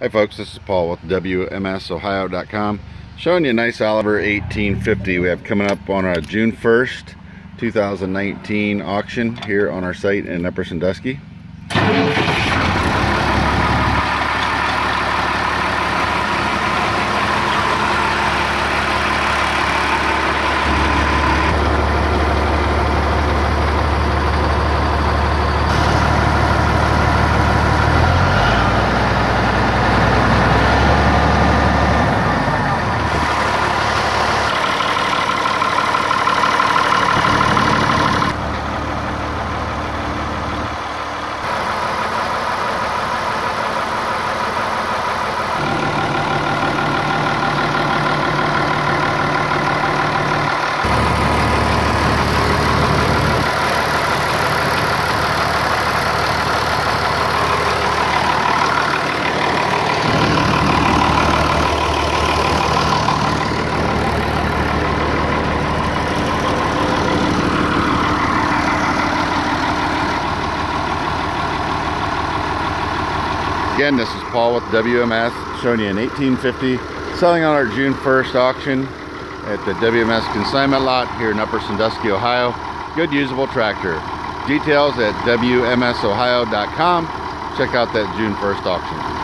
Hi folks, this is Paul with WMSOhio.com showing you a nice Oliver 1850 we have coming up on a June 1st 2019 auction here on our site in Upper Sandusky. Again, this is Paul with WMS showing you an 1850 selling on our June 1st auction at the WMS consignment lot here in Upper Sandusky, Ohio. Good usable tractor. Details at WMSOhio.com. Check out that June 1st auction.